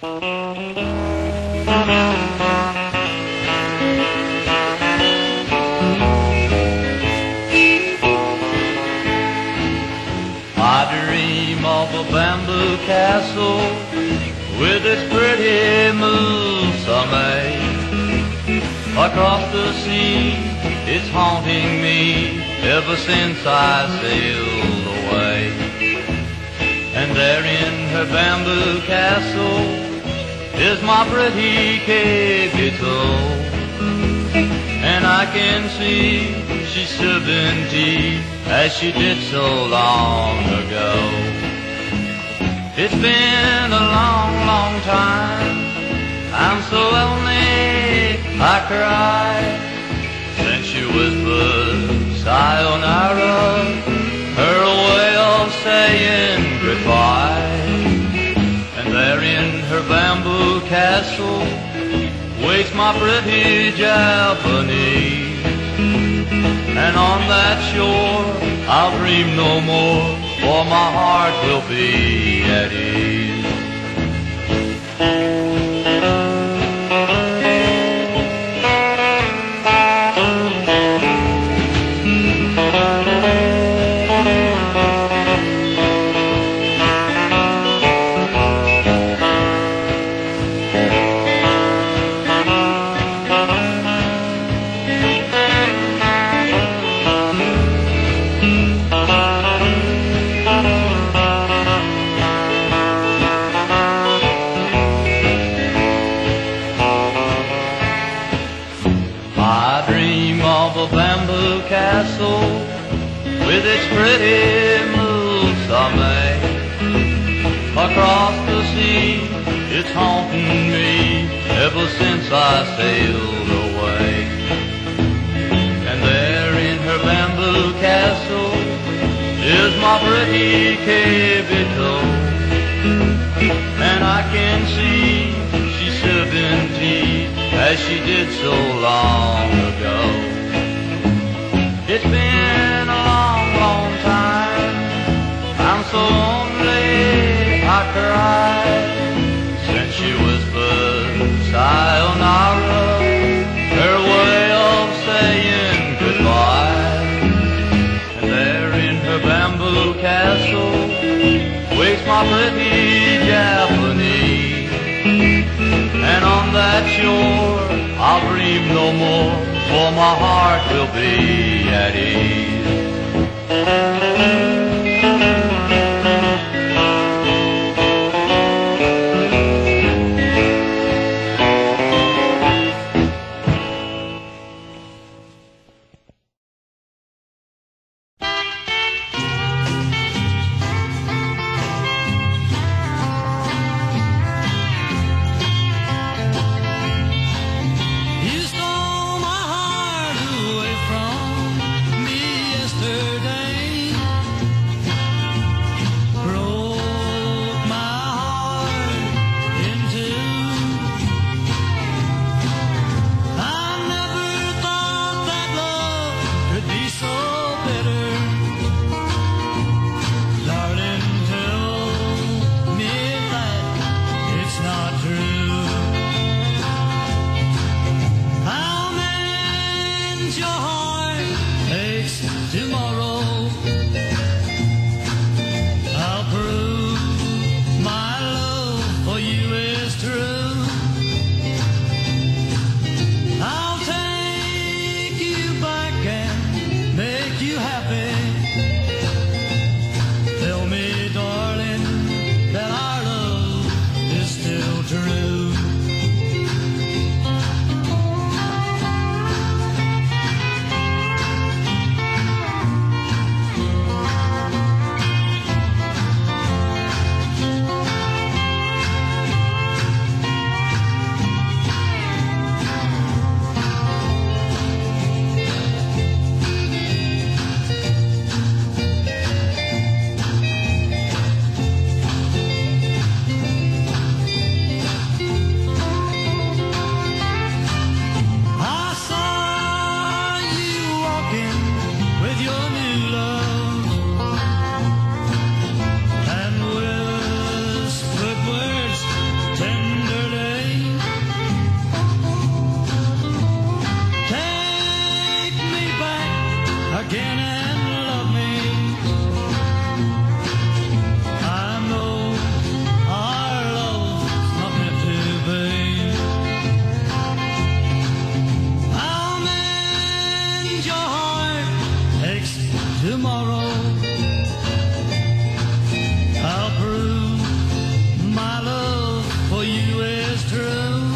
I dream of a bamboo castle with its pretty moves I. Across the sea, it's haunting me ever since I sailed away. And there in her bamboo castle is my pretty Kegito. And I can see she's seventy as she did so long ago. It's been a long, long time. I'm so lonely, I cry. Castle waits my pretty Japanese. And on that shore I'll dream no more, for my heart will be at ease. Bamboo castle with its pretty made. Across the sea, it's haunting me ever since I sailed away. And there in her bamboo castle is my pretty Kibito. And I can see she's seventy as she did so long ago. Pretty Japanese. And on that shore I'll dream no more, for my heart will be at ease. again and love me. I know our love's not meant to be. I'll mend your heart next tomorrow. I'll prove my love for you is true.